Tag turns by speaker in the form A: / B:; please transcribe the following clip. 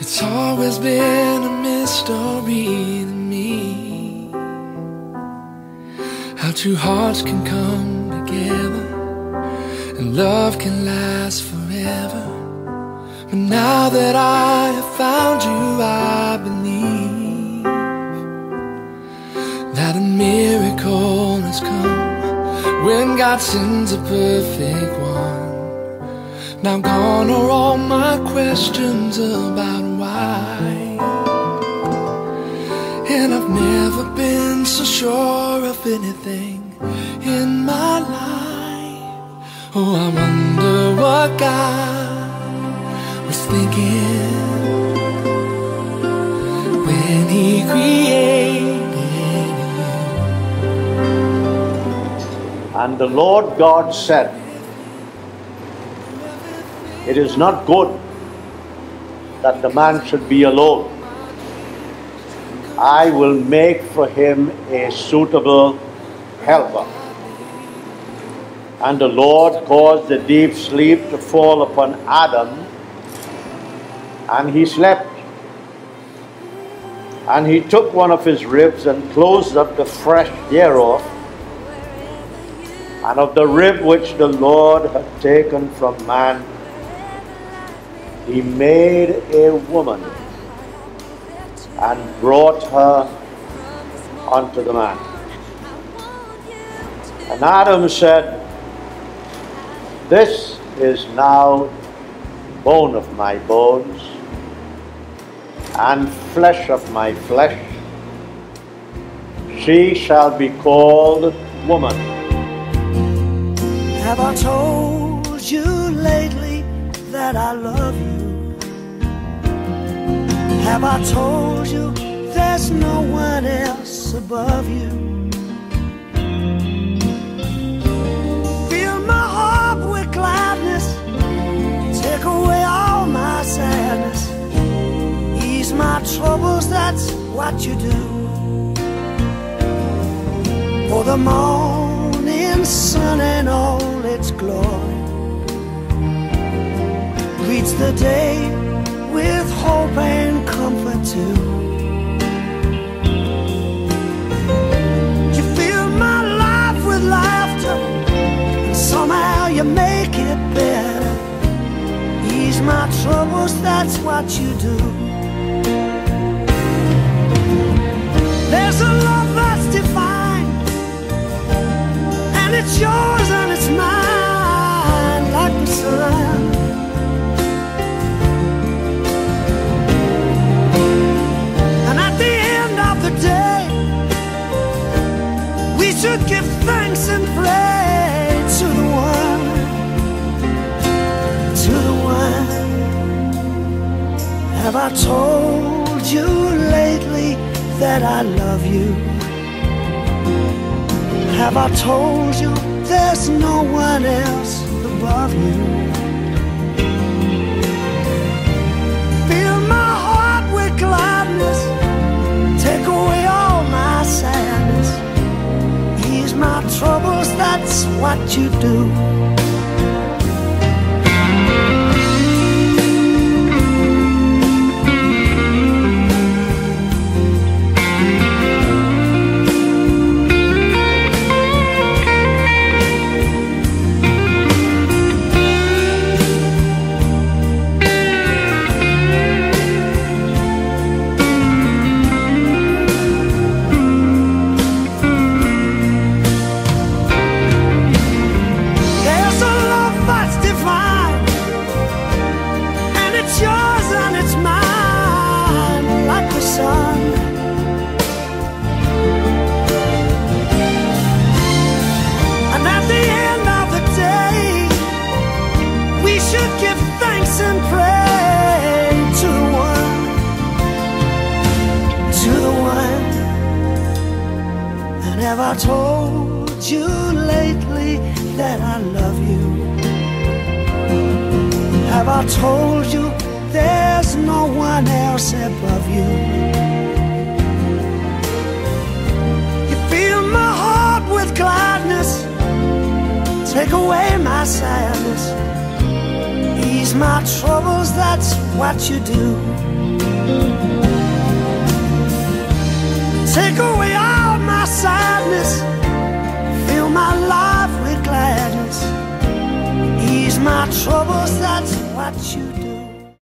A: It's always been a mystery to me. How two hearts can come together And love can last forever. But now that I have found you I believe That a miracle has come When God sends a perfect one now gone are all my questions about why. And I've never been so sure of anything in my life. Oh, I wonder what God was thinking When He created
B: you. And the Lord God said it is not good that the man should be alone. I will make for him a suitable helper. And the Lord caused a deep sleep to fall upon Adam, and he slept. And he took one of his ribs and closed up the flesh thereof, and of the rib which the Lord had taken from man, he made a woman and brought her unto the man. And Adam said, This is now bone of my bones and flesh of my flesh. She shall be called woman.
C: Have I told you lately that I love you? Have I told you there's no one else above you? Fill my heart with gladness, take away all my sadness, ease my troubles, that's what you do. For the morning sun and all its glory greets the day with hope and troubles, that's what you do. There's a love that's divine, and it's yours and it's mine, like the sun. And at the end of the day, we should give thanks Have I told you lately that I love you? Have I told you there's no one else above you? Fill my heart with gladness, take away all my sadness Ease my troubles, that's what you do. Have I told you lately that I love you? Have I told you there's no one else above you? You fill my heart with gladness, take away my sadness, ease my troubles, that's what you do. Take away my troubles, that's what you